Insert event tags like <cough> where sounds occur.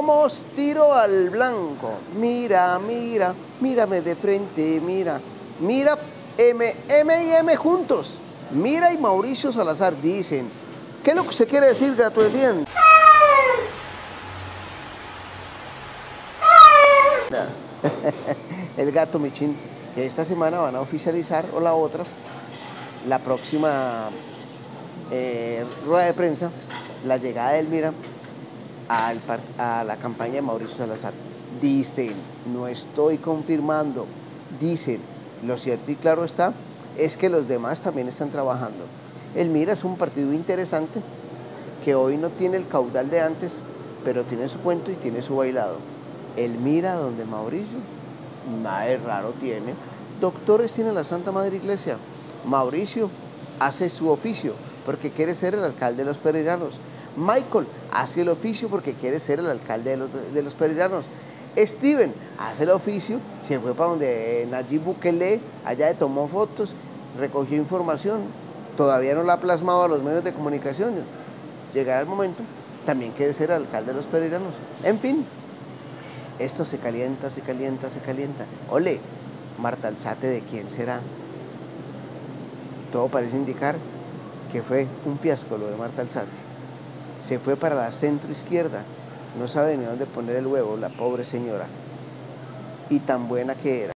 Somos tiro al blanco. Mira, mira, mírame de frente, mira. Mira, M, M y M juntos. Mira y Mauricio Salazar dicen. ¿Qué es lo que se quiere decir, gato de dientes? <laughs> El gato Michín, esta semana van a oficializar, o la otra, la próxima eh, rueda de prensa, la llegada del Mira a la campaña de Mauricio Salazar. Dicen, no estoy confirmando, dicen, lo cierto y claro está, es que los demás también están trabajando. El Mira es un partido interesante que hoy no tiene el caudal de antes, pero tiene su cuento y tiene su bailado. El Mira donde Mauricio, nada de raro tiene. Doctores tiene la Santa Madre Iglesia. Mauricio hace su oficio porque quiere ser el alcalde de los peregrinos. Michael hace el oficio porque quiere ser el alcalde de los, de los peregrinos. Steven hace el oficio, se fue para donde Nayib Bukele, allá tomó fotos, recogió información, todavía no la ha plasmado a los medios de comunicación. Llegará el momento, también quiere ser el alcalde de los peregrinos. En fin, esto se calienta, se calienta, se calienta. Ole, Marta Alzate, ¿de quién será? Todo parece indicar que fue un fiasco lo de Marta Alzate. Se fue para la centro izquierda, no sabe ni dónde poner el huevo, la pobre señora. Y tan buena que era.